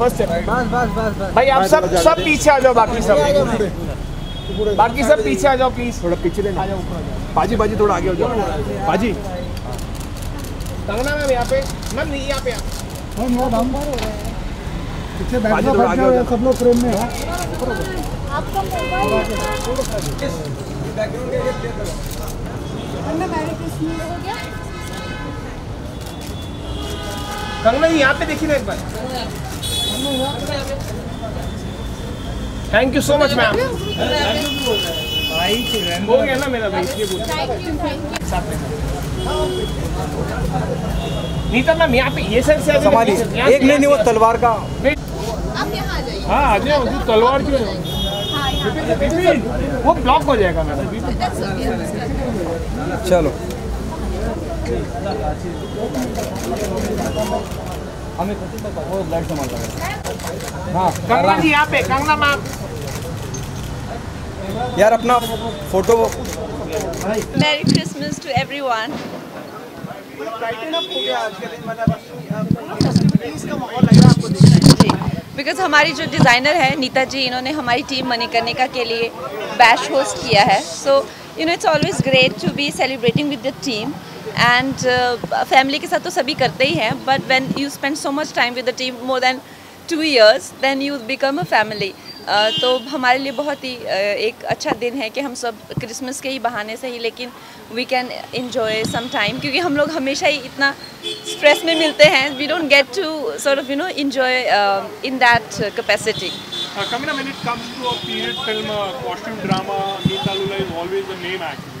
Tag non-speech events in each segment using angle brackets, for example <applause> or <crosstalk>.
First step बस बस बस बस भाई आप सब सब पीछे आ जाओ बाकी सब। बाकी सब पीछे आ जाओ प्लीज़ थोड़ा पीछे लेना। बाजी बाजी थोड़ा आगे हो जाओ। बाजी। कंगना मैम यहाँ पे। मैम नहीं यहाँ पे हो सब लोग में हैं। कंगना जी यहाँ पे देखिए ना एक बार। Thank you so much ma'am हो गया ना मेरा भाई इसलिए बोल। साथ में। नीता मैम यहाँ पे ये साइड से एक नहीं नहीं वो तलवार का आप यहाँ आ जाइए। हाँ आ जाओ तू तलवार क्यों है? हाँ यहाँ बिपिन, वो ब्लॉक हो जाएगा मैम That's okay, understand. चलो कंगना जी यहाँ पे कंगना मैम यार अपना photo Merry Christmas to everyone. Because हमारी जो डिज़ाइनर है नीता जी इन्होंने हमारी टीम मणिकर्णिका के लिए बैश होस्ट किया है so you know it's always great to be celebrating with the team and family के साथ तो सभी करते ही हैं but when you spend so much time with the team more than two years then you become a family तो हमारे लिए बहुत ही uh, एक अच्छा दिन है कि हम सब क्रिसमस के ही बहाने से ही लेकिन we can enjoy some time क्योंकि हम लोग हमेशा ही इतना स्ट्रेस में मिलते हैं। We don't get to sort of you know enjoy in that capacity Uh, Kamina, when it comes to a period film, uh, costume drama, Neeta Lula is always the name actually.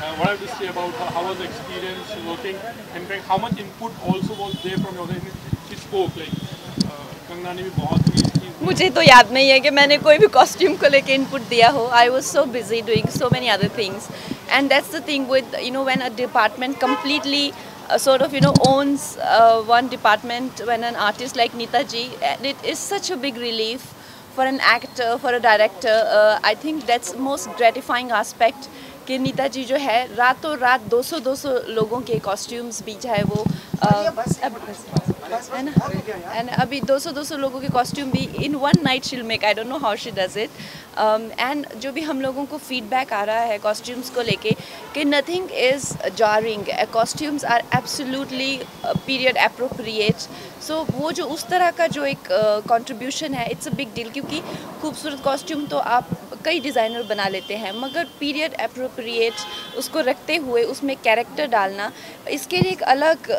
Uh, what I have to say about her, how was the experience working? In fact, how much input also was there from your side? She spoke like, uh, Kangana ने भी बहुत ही इस चीज़ मुझे तो याद नहीं है कि मैंने कोई भी कॉस्ट्यूम को लेके इनपुट दिया हो I was so busy doing so many other things and that's the thing with you know when a department completely uh, sort of you know owns uh, one department when an artist like Neeta ji and it is such a big relief for an actor for a director uh, I think that's most gratifying aspect कि नीता जी जो है रातों रात 200 200 लोगों के costumes भी जो है वो uh, अब है ना एंड अभी 200 200 लोगों के कॉस्ट्यूम भी in one night she'll make I don't know how she does it and जो भी हम लोगों को फीडबैक आ रहा है कॉस्ट्यूम्स को लेके, कि nothing is jarring costumes are absolutely period appropriate so वो जो उस तरह का जो एक कंट्रीब्यूशन है इट्स अ बिग डील क्योंकि खूबसूरत कॉस्ट्यूम तो आप कई डिज़ाइनर बना लेते हैं, मगर पीरियड अप्रोप्रिएट उसको रखते हुए उसमें कैरेक्टर डालना, इसके लिए एक अलग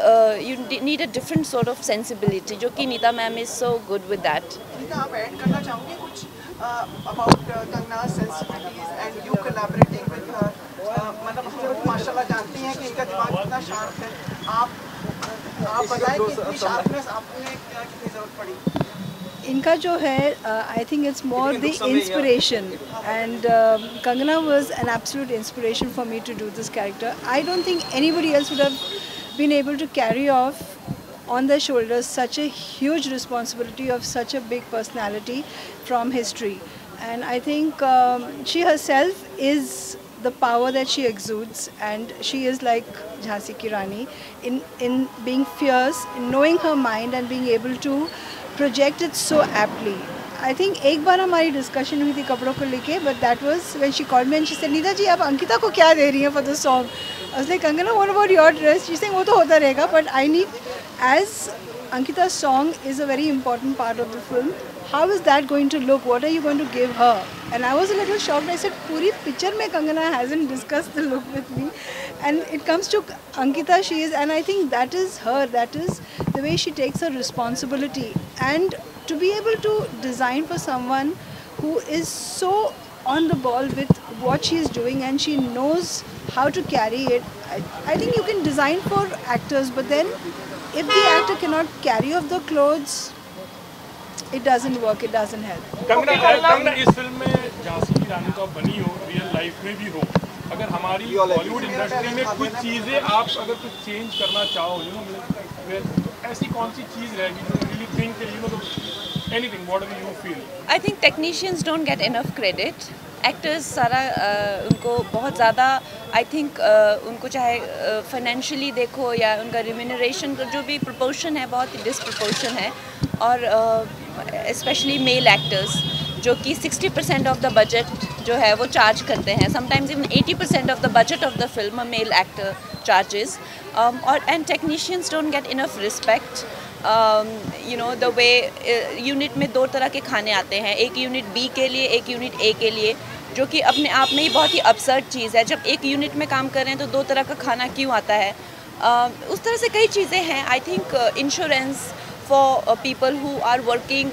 you need a different sort of sensibility जो कि Neeta ma'am is so good with that Neeta आप ऐड करना चाहोगे कुछ about Kangana sensitivities and you collaborating with her मतलब हम लोग माशाल्लाह जानते हैं कि इनका दिमाग कितना शार्प है। आप आप बताएँ कि इतनी शार्पनेस आपने कितनी ज़रूरत पड़ी? इनका जो है I think it's more the inspiration and Kangana was an absolute inspiration for me to do this character I don't think anybody else would have been able to carry off on their shoulders such a huge responsibility of such a big personality from history and i think um, she herself is the power that she exudes and she is like Jhansi Ki Rani in in being fierce in knowing her mind and being able to project it so aptly I think एक बार हमारी discussion हुई थी कपड़ों को लेके but that was when she called me and she said Neeta ji आप अंकिता को क्या दे रही हैं for the song I like Kangana what about your dress she saying वो तो होता रहेगा but I need as Ankita's song is a very important part of the film, how is that going to look? What are you going to give her? And I was a little shocked. I said, Puri picture mein Kangana hasn't discussed the look with me. And it comes to Ankita, she is, and I think that is her, that is the way she takes her responsibility. And to be able to design for someone who is so on the ball with what she is doing and she knows how to carry it. I, I think you can design for actors, but then if the actor cannot carry off the clothes it doesn't work it doesn't help Kangana Kangana इस फिल्म में झांसी की रानी तो आप बनी हो real life में भी हो अगर हमारी बॉलीवुड इंडस्ट्री में कुछ चीज़ें आप अगर कुछ चेंज करना चाहो यू नो तो ऐसी कौन सी चीज़ रहेगी जो really think you know anything whatever you feel I think technicians don't get enough credit Actors सारा उनको बहुत ज़्यादा आई थिंक उनको चाहे फाइनेंशियली देखो या उनका रिम्यूनरेशन का जो भी प्रपोर्शन है, बहुत ही डिसप्रपोर्शन है। और स्पेशली मेल एक्टर्स जो कि 60 परसेंट ऑफ़ द बजट जो है, वो चार्ज करते हैं। Sometimes even 80 percent of the budget of the film male actor charges और and technicians don't get enough respect you know the way unit में दो तरह के खाने आते हैं एक यूनिट बी के लिए एक यूनिट ए के लिए जो कि अपने आप में ही बहुत ही अपसर्ड चीज़ है। जब एक यूनिट में काम कर रहे हैं तो दो तरह का खाना क्यों आता है? Uh, उस तरह से कई चीज़ें हैं। I think insurance for people who are working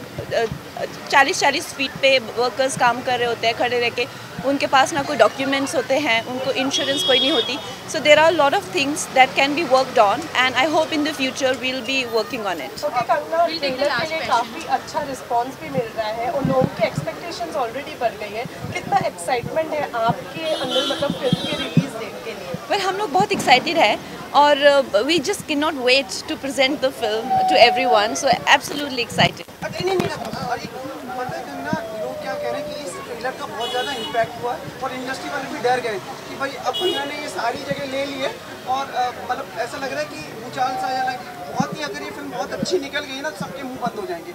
चालीस चालीस फीट पे वर्कर्स काम कर रहे होते हैं खड़े रह के। उनके पास ना कोई डॉक्यूमेंट्स होते हैं उनको इंश्योरेंस कोई नहीं होती। So there are lot of things that can be worked on and I hope in the future will be working on it okay Kangana trailer के लिए काफ़ी अच्छा रिस्पांस भी मिल रहा है और लोगों की एक्सपेक्टेशंस ऑलरेडी बढ़ गई है। कितना एक्साइटमेंट है आपके अंदर मतलब फ़िल्म के रिलीज़ डेट के लिए? वेल हम लोग बहुत एक्साइटेड है और we just can not wait to present the film to everyone so absolutely excited नहीं नहीं नहीं और एक पता है कंगना लोग क्या कह रहे हैं ट्रेलर का बहुत ज़्यादा इम्पैक्ट हुआ और इंडस्ट्री वाले भी डर गए कि भाई अब ने ये सारी जगह ले लिए और मतलब ऐसा लग रहा है कि भूचाल सा या लग बहुत ही अगर ये फ़िल्म बहुत अच्छी निकल गई ना तो सबके मुँह बंद हो जाएँगे।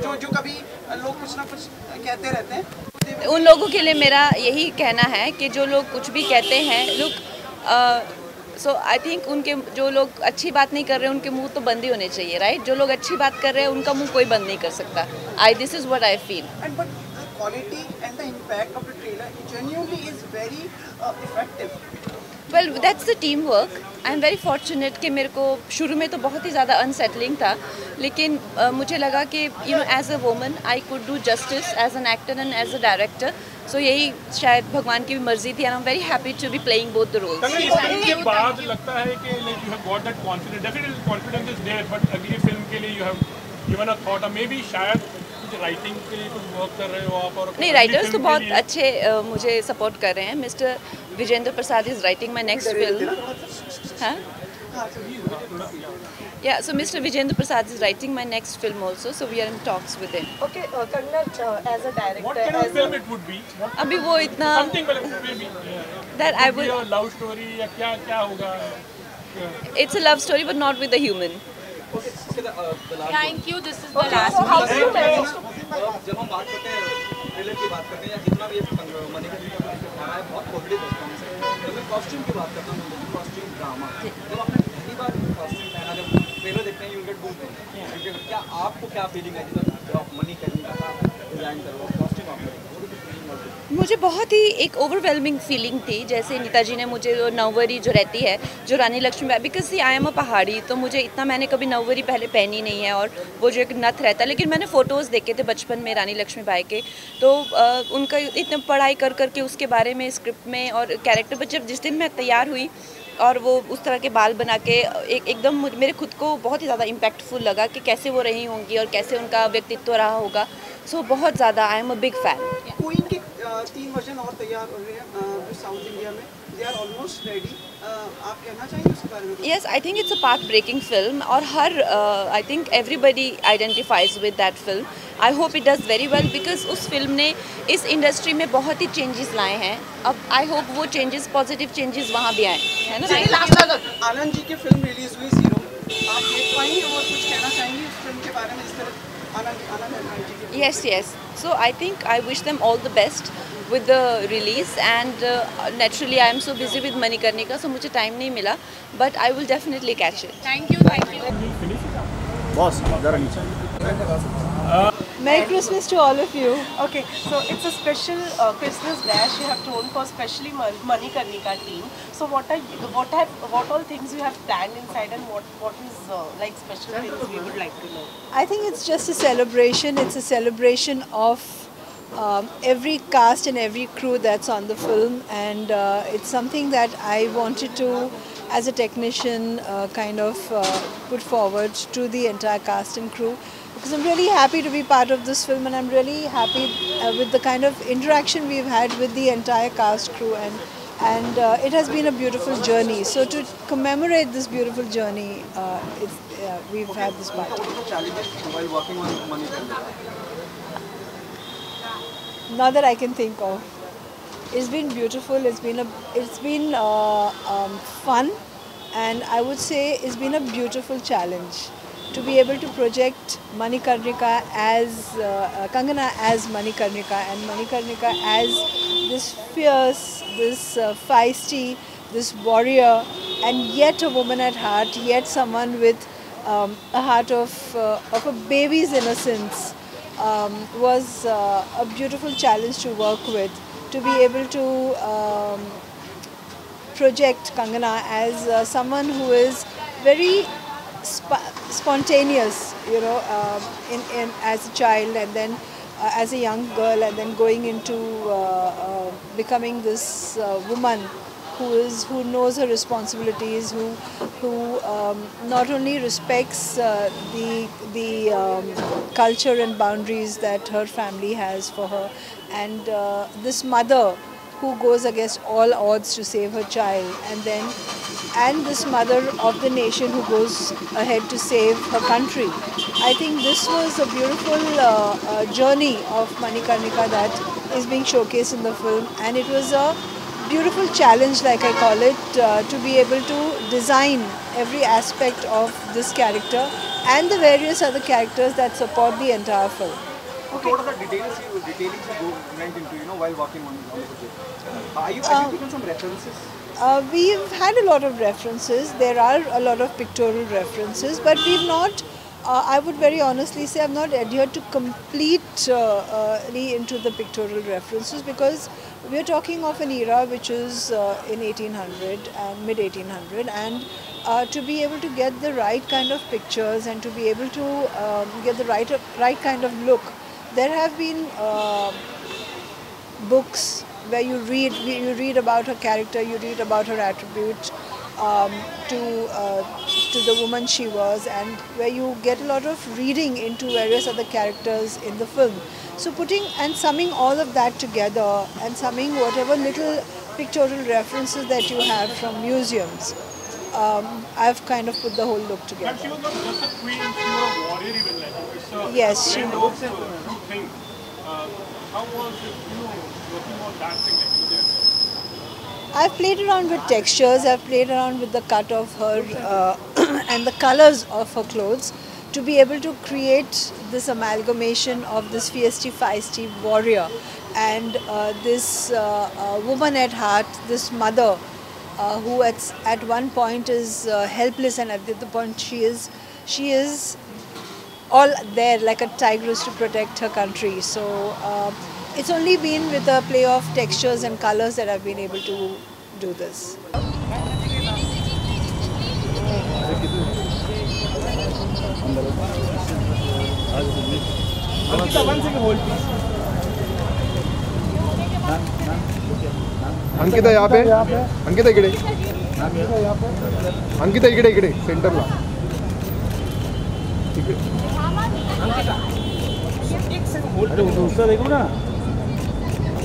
जो जो कभी लोग कुछ ना कुछ कहते रहते हैं उन लोगों के लिए मेरा यही कहना है कि जो लोग कुछ भी कहते हैं लुक सो आई थिंक उनके जो लोग अच्छी बात नहीं कर रहे हैं उनके मुँह तो बंद ही होने चाहिए राइट right? जो लोग अच्छी बात कर रहे हैं उनका मुँह कोई बंद नहीं कर सकता। I this is what I feel quality and the impact of the trailer genuinely is very uh, effective. Well that's the team work I am very fortunate कि मेरे को शुरू में तो बहुत ही ज़्यादा अनसेटलिंग था लेकिन uh, मुझे लगा कि you know as a woman I could do justice as an actor and as a director so यही शायद भगवान की भी मर्ज़ी थी and I am very happy to be playing both the roles के बाद लगता है कि like you have got that confidence definitely confidence is there but अगली फ़िल्म के लिए you have given a thought maybe शायद नहीं राइटर्स तो बहुत अच्छे मुझे सपोर्ट कर रहे हैं। Mister Vijendra Prasad is writing my next film या so mister Vijendra Prasad is writing my next film also so we are in talks with him अभी वो इतना it's a love story but not with Thank you. This is the last. so how do you. manage जब हम बात करते हैं trailer की बात करते हैं या जितना भी मनी का आ रहा है बहुत पॉजिटिव रिस्पॉन्स है जब मैं कॉस्ट्यूम की बात करता हूँ कॉस्ट्यूम ड्रामा जब आपने पहली बार कॉस्ट्यूम पहना जब ट्रेलर देखते हैं यू गेट बूम क्या आपको क्या फीलिंग है जब आप मनी करने का डिज़ाइन करो कॉस्ट्यूम आपने मुझे बहुत ही एक ओवरवेलमिंग फीलिंग थी। जैसे नीताजी ने मुझे जो नववरी जो रहती है जो Rani Lakshmibai because see I am a Pahadi तो मुझे इतना मैंने कभी नववरी पहले पहनी नहीं है और वो जो एक नथ रहता है लेकिन मैंने फ़ोटोज़ देखे थे बचपन में रानी लक्ष्मीबाई के। तो आ, उनका इतना पढ़ाई कर करके उसके बारे में स्क्रिप्ट में और कैरेक्टर पर जब जिस दिन मैं तैयार हुई और वो उस तरह के बाल बना के एक एकदम मेरे खुद को बहुत ही ज़्यादा इम्पैक्टफुल लगा कि कैसे वो रही होंगी और कैसे उनका व्यक्तित्व रहा होगा। सो so, बहुत ज़्यादा I am a big fan Queen तीन वर्जन और तैयार हो रहे हैं साउथ इंडिया में। दे आर ऑलमोस्ट रेडी आप कहना चाहेंगे उसके बारे में कुछ? Yes, I think it's a path breaking film और हर I think everybody identifies with that film I hope it does very well because उस फ़िल्म ने इस इंडस्ट्री में बहुत ही चेंजेस लाए हैं। अब आई होप वो चेंजेस पॉजिटिव चेंजेस वहाँ भी आए। है ना? आनंद आनंद जी की फ़िल्म रिलीज़ हुई ज़ीरो आप देख पाएँगे और कुछ कहना चाहेंगे उस फ़िल्म के बारे में जिस तरह आनंद आनंद आनंद जी की? Yes, yes. So I think I wish them all the best with the release and uh, naturally I am so busy with Manikarnika so मुझे time नहीं मिला but I will definitely catch it. Thank you. Thank you. Boss जरा नीचे Merry Christmas to all of you. Okay, so it's a special uh, Christmas dash you have thrown for specially Man- Manikarnika team. So what are you, what have what all things you have planned inside and what what is uh, like special things we would like to know? I think it's just a celebration. It's a celebration of um, every cast and every crew that's on the film, and uh, it's something that I wanted to, as a technician, uh, kind of uh, put forward to the entire cast and crew. Because I'm really happy to be part of this film, and I'm really happy uh, with the kind of interaction we've had with the entire cast crew, and and uh, it has been a beautiful journey. So to commemorate this beautiful journey, uh, uh, we've had this the challenges while working on money not that I can think of. It's been beautiful. It's been a. It's been uh, um, fun, and I would say it's been a beautiful challenge to be able to project Manikarnika as uh, uh, Kangana as Manikarnika and Manikarnika as this fierce, this uh, feisty, this warrior, and yet a woman at heart, yet someone with um, a heart of, uh, of a baby's innocence um, was uh, a beautiful challenge to work with. To be able to um, project Kangana as uh, someone who is very sp- spontaneous, you know, um, in, in as a child and then uh, as a young girl and then going into uh, uh, becoming this uh, woman who is who knows her responsibilities, who who um, not only respects uh, the the um, culture and boundaries that her family has for her, and uh, this mother who goes against all odds to save her child, and then and this mother of the nation who goes ahead to save her country. I think this was a beautiful uh, uh, journey of Manikarnika that is being showcased in the film, and it was a beautiful challenge, like I call it, uh, to be able to design every aspect of this character and the various other characters that support the entire film. Okay, what are the details you detailings you went into, you know, while working on, on the project? Are you, have you taken some references? Uh, we've had a lot of references. There are a lot of pictorial references, but we've not. Uh, I would very honestly say I've not adhered to completely uh, into the pictorial references because we are talking of an era which is uh, in 1800 and mid 1800, and uh, to be able to get the right kind of pictures and to be able to um, get the right right kind of look, there have been uh, books where you read you read about her character, you read about her attributes um, to uh, to the woman she was, and where you get a lot of reading into various other characters in the film. So putting and summing all of that together and summing whatever little pictorial references that you have from museums, um, I've kind of put the whole look together. she was not just a queen, she was a warrior even like you. It's Yes, she was. of uh. Uh, how was it, you working on that thing like you did? I've played around with textures, I've played around with the cut of her uh, <clears throat> and the colors of her clothes to be able to create this amalgamation of this feisty, feisty warrior and uh, this uh, uh, woman at heart, this mother uh, who at, at one point is uh, helpless and at the other point she is, she is all there like a tigress to protect her country. So uh, it's only been with a play of textures and colors that I've been able to do this. Ankita यहाँ पे? अंकिता इकडे। अंकिता इकडे इकडे सेंटरला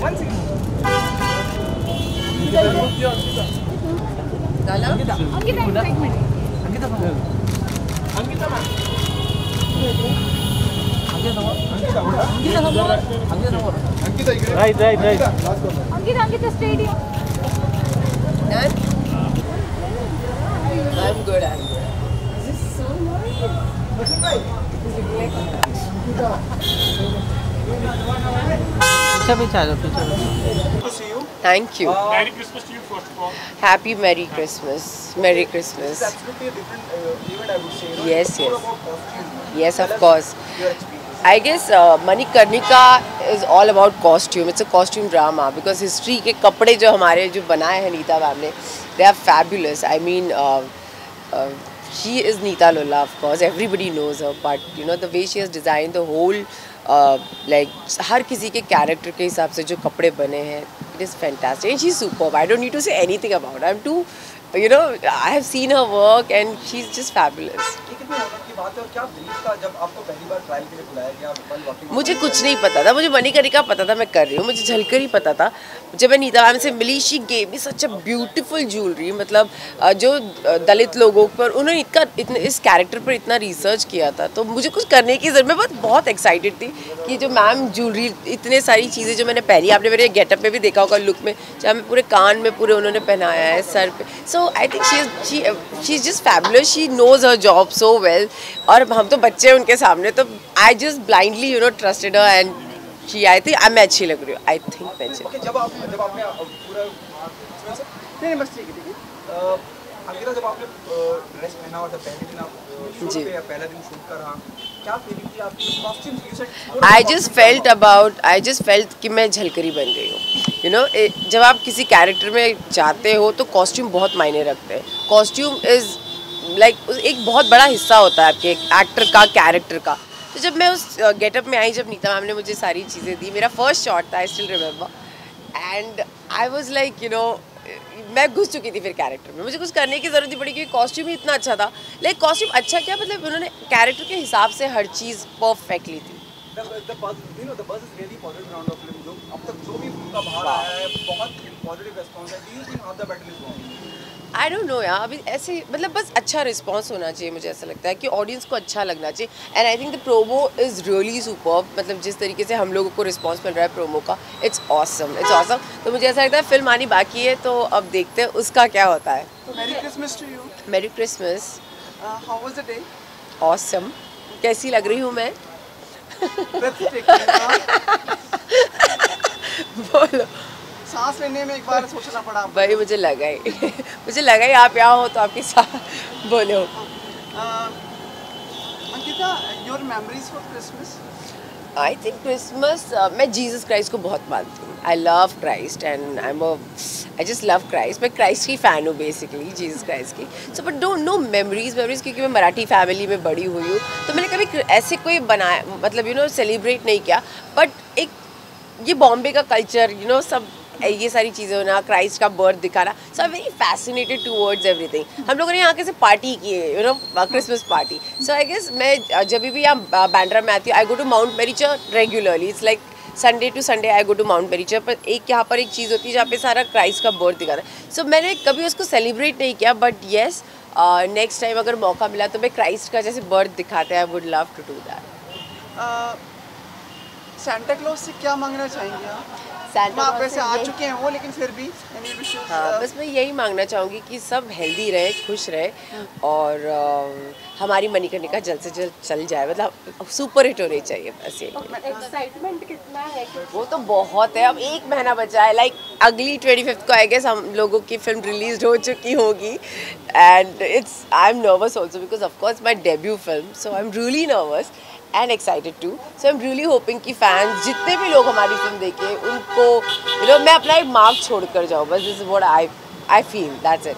One second. Ankita ma'am. Ankita. इकडे Right, right, right. Last one Ankita, Ankita, stadium. I'm good, I'm good. पीछे पीछे आ जाओ पीछे पीछे To see you. Thank you. Merry Christmas to you first of all. Happy Merry Christmas. Merry Christmas. It's absolutely a different uh, event, I would say. You know, Yes, it's more yes. about costume. Yes, of Tell us course. I guess money Manikarnika is all about costume it's a costume drama because history के कपड़े जो हमारे जो बनाए हैं Neeta ma'am ने they are fabulous I mean she is Neeta Lulla of course everybody knows but you know the way she is design the whole like हर किसी के कैरेक्टर के हिसाब से जो कपड़े बने हैं it is fantastic she super I don't need to say anything about I am to you know I have seen a work and she is just fabulous मुझे कुछ नहीं पता था, मुझे मणिकर्णिका पता था, मैं कर रही हूँ, मुझे झलकर ही पता था। जब मैं नीता मैम से मिली she gave me such a beautiful jewellery मतलब जो दलित लोगों पर, उन्होंने इतना, इतने, इस कैरेक्टर पर इतना रिसर्च किया था तो मुझे कुछ करने की ज़रूरत, मैं बहुत बहुत एक्साइटेड थी कि जो मैम ज्वेलरी इतने सारी चीज़ें जो मैंने पहनी, आपने मेरे गेटअप में भी देखा होगा लुक में, जहाँ मैं पूरे कान में पूरे उन्होंने पहनाया है, सर पे। So I think she she she is just fabulous she knows her job so well और हम तो बच्चे हैं उनके सामने तो I just blindly you know trusted and she I think मैं अच्छी लग रही हूँ आई थिंक मैं अच्छी जब आप जब आपने पूरा नहीं नहीं बस ठीक है ठीक है। अ, जब आपने ड्रेस पहना और जब पहले दिन आप शूट जी। पे पहला दिन शूट कर रहा क्या फीलिंग थी आपकी? Costumes I just felt about I just felt कि मैं झलकरी बन गई हूँ यू नो जब आप किसी कैरेक्टर में जाते हो तो कॉस्ट्यूम बहुत मायने रखते हैं। कॉस्ट्यूम इज़ लाइक एक बहुत बड़ा हिस्सा होता है आपके एक्टर का कैरेक्टर का। तो जब मैं उस गेटअप में आई, जब नीता मैम ने मुझे सारी चीज़ें दी, मेरा फ़र्स्ट शॉट था I still remember and I was like you know मैं घुस चुकी थी फिर कैरेक्टर में। मुझे कुछ करने की ज़रूरत नहीं पड़ी क्योंकि कॉस्ट्यूम ही इतना अच्छा था। लाइक कॉस्ट्यूम अच्छा क्या? मतलब उन्होंने कैरेक्टर के हिसाब से हर चीज़ परफेक्टली थी अब तक जो भी फ़िल्म का है, बहुत पॉजिटिव रिस्पांस है। आई डोंट नो यार अभी ऐसे मतलब बस अच्छा रिस्पांस होना चाहिए मुझे ऐसा लगता है कि ऑडियंस को अच्छा लगना चाहिए and I think the promo is really super मतलब जिस तरीके से हम लोगों को रिस्पांस मिल रहा है प्रोमो का इट्स ऑसम इट्स ऑसम तो मुझे ऐसा लगता है फ़िल्म आनी बाकी है तो अब देखते हैं उसका क्या होता है. मेरी क्रिसमस? ऑसम कैसी लग रही हूँ मैं. हाँ? <laughs> बोलो सांस लेने में एक बार सोचना पड़ा। भाई मुझे लगा ही। <laughs> मुझे लगा ही आप यहाँ हो तो आपके साथ बोलो Ankita your memories for Christmas I think Christmas मैं जीसस क्राइस्ट को बहुत मानती हूँ। I love Christ and I am I just love Christ मैं क्राइस्ट की फ़ैन हूँ बेसिकली जीसस क्राइस्ट की। So but don't know memories memories क्योंकि मैं मराठी फैमिली में बड़ी हुई हूँ। तो मैंने कभी ऐसे कोई बनाया मतलब यू नो सेलिब्रेट नहीं किया। बट एक ये बॉम्बे का कल्चर यू नो सब ये सारी चीज़ें होना क्राइस्ट का बर्थ दिखाना so I very fascinated towards everything हम लोगों ने यहाँ कैसे पार्टी की है you know Christmas party so I guess मैं जब भी यहाँ बैंड्रा में आती हूँ I go to Mount Mary church regularly it's like Sunday to Sunday I go to Mount Mary church पर एक यहाँ पर एक चीज़ होती है जहाँ पे सारा क्राइस्ट का बर्थ दिखाना. है सो मैंने कभी उसको सेलिब्रेट नहीं किया बट येस नेक्स्ट टाइम अगर मौका मिला तो मैं क्राइस्ट का जैसे बर्थ दिखाते हैं I would love to do that Santa Claus से क्या मांगना चाहेंगे आप? वैसे से आ चुके हैं वो लेकिन फिर भी हाँ बस मैं यही मांगना चाहूँगी कि सब हेल्दी रहे खुश रहे और अ, हमारी मनी करने का जल्द से जल्द चल जाए मतलब सुपर हिट होनी चाहिए बस ये एक्साइटमेंट कितना है? वो तो बहुत है अब एक महीना बचा है लाइक अगली ट्वेंटी फिफ्थ को आई गेस हम लोगों की फ़िल्म रिलीज़ हो चुकी होगी and it's I am nervous also because of course my debut film so I am really nervous and excited too so I am really hoping कि fans जितने भी लोग हमारी फ़िल्म देखे उनको यू नो मैं अपना एक मार्क छोड़ कर जाऊँ। बस this what I I feel that's it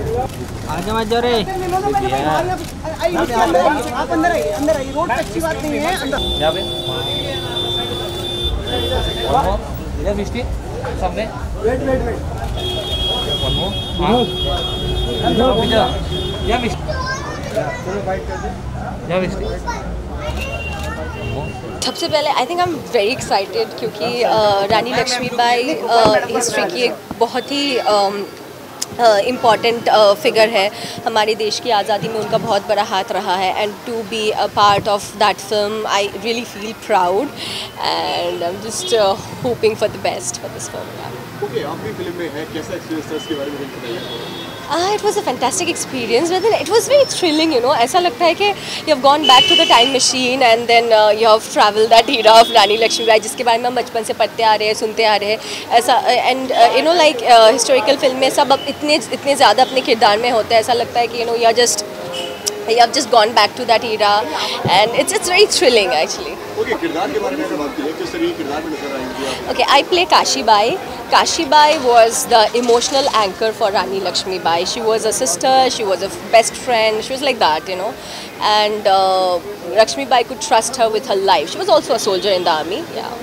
आगे मत रे। आप अंदर आइए अंदर आइए रोड अच्छी बात नहीं है अंदर पे इधर सामने वेट वेट वेट मिस्टी सबसे पहले I think I am very excited क्योंकि अ, रानी लक्ष्मीबाई हिस्ट्री की एक बहुत ही इंपॉर्टेंट फिगर है। हमारे देश की आज़ादी में उनका बहुत बड़ा हाथ रहा है। And to be a part of that film I really feel proud and I am just hoping for the best for this film okay आप भी फ़िल्म में है। कैसा एक्सपीरियंस था इसके बारे में बताइए। It was a fantastic experience वे दिन it was very thrilling you know ऐसा लगता है कि you have gone back to the time machine and then you have travel that era of Rani Laxmi Bai जिसके बारे में हम बचपन से पढ़ते आ रहे हैं, सुनते आ रहे हैं। ऐसा and you know like historical film में सब अब इतने इतने ज़्यादा अपने किरदार में होते हैं। ऐसा लगता है कि you know you are just I've just gone back to that era, and it's it's very thrilling actually. Okay किरदार के बारे में अगर बात करें किस तरह के किरदार में नजर आएंगी आप Okay, I play Kashi Bai. Kashi Bai was the emotional anchor for Rani Lakshmi Bai. She was a sister, she was a f- best friend, she was like that, you know. And uh, Lakshmi Bai could trust her with her life. She was also a soldier in the army, yeah.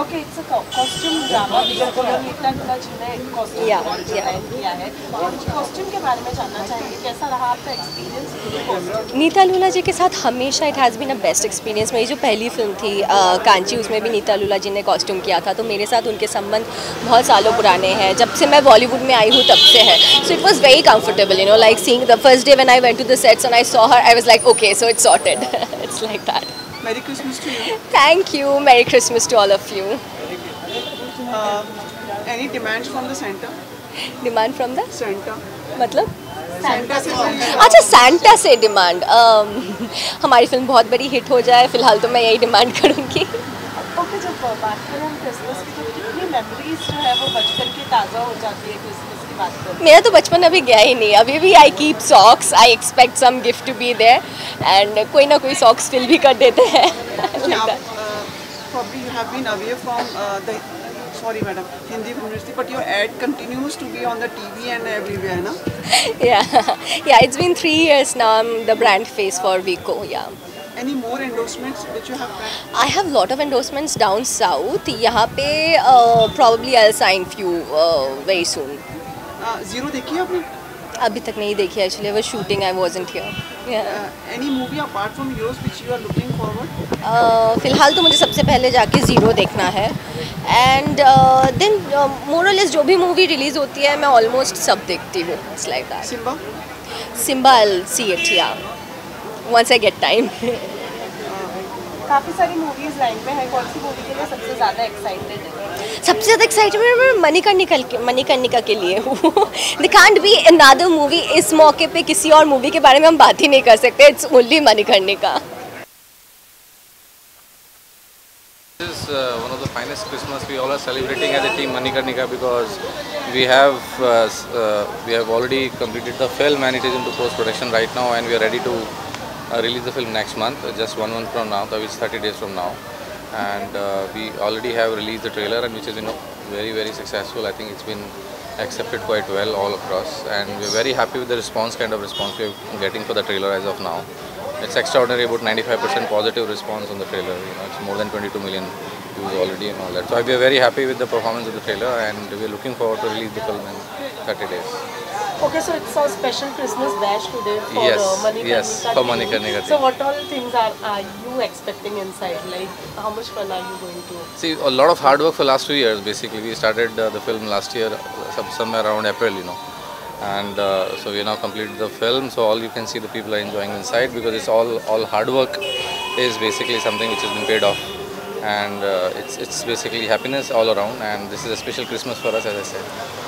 Okay it's a costume drama बिल्कुल नीता नीता जी ने costume Yeah, design किया है। और costume के बारे में जानना चाहेंगे कैसा रहा आपका एक्सपीरियंस नीता लूला जी के साथ हमेशा it has been a best experience मेरी जो पहली फ़िल्म थी अ, कांची उसमें भी नीता लूला जी ने कॉस्ट्यूम किया था। तो मेरे साथ उनके संबंध बहुत सालों पुराने हैं। जब से मैं बॉलीवुड में आई हूँ तब से है। So it was very comfortable you know like seeing the first day when I went to the sets and I saw her I was like okay so it's sorted it's like that Merry Christmas to you. Thank you Merry Christmas to all of you Uh, any demands from the center? Demand from the Center. मतलब? से अच्छा Santa से demand हमारी film बहुत बड़ी hit हो जाए फ़िलहाल तो मैं यही डिमांड करूँगी। ओके जब बात करें हम क्रिसमस की तो कितनी मेमोरीज जो है वो बचपन की ताज़ा हो जाती है क्रिसमस मेरा तो बचपन अभी गया ही नहीं अभी भी I keep socks I expect some gift to be there and कोई ना कोई सॉक्स फिल भी कर देते हैं uh, uh, sorry madam Hindi film but your ad continues to be on the TV and everywhere na yeah yeah it's been three years now i'm the brand face for vico yeah any more endorsements which you have planned I have lot of endorsements down south यहाँ पे uh, probably I'll sign few uh, very soon zero देखी है आपने? अभी तक नहीं देखी actually वो shooting I uh, any movie apart from yours which you are looking forward? Uh, फ़िलहाल तो मुझे सबसे पहले जाके ज़ीरो देखना है. एंड देन मोरलेस जो भी मूवी रिलीज़ होती है मैं ऑलमोस्ट सब देखती हूँ. It's like that Simmba I see it या वंस आई गेट टाइम काफ़ी सारी मूवीज़ लाइन में है कौन सी मूवी के लिए सबसे ज़्यादा एक्साइटेड है सबसे ज़्यादा एक्साइटमेंट मैं मणिकर्णिका के मणिकर्णिका के लिए हूँ they can't be another movie इस मौके पे किसी और मूवी के बारे में हम बात ही नहीं कर सकते it's only Manikarnika This is uh, one of the finest Christmas we all are celebrating as a team Manikarnika because we have uh, uh, we have already completed the film and it is into post production right now and we are ready to uh, release the film next month uh, just one month from now that is 30 days from now and uh, we already have released the trailer and which is you know very very successful I think it's been accepted quite well all across and we're very happy with the response kind of response we're getting for the trailer as of now it's extraordinary, about 95% positive response on the trailer. You know, it's more than 22 million views already and all that. So we are very happy with the performance of the trailer, and we are looking forward to release the film in 30 days. Okay, so it's a special Christmas bash today for Yes, uh, yes, for. Manikarnika So what all things are, are you expecting inside? Like how much fun are you going to? See, a lot of hard work for last two years. Basically, we started uh, the film last year, some, somewhere around April, you know, and uh, so we now completed the film. So all you can see the people are enjoying inside because it's all all hard work is basically something which has been paid off, and uh, it's it's basically happiness all around. And this is a special Christmas for us, as I said.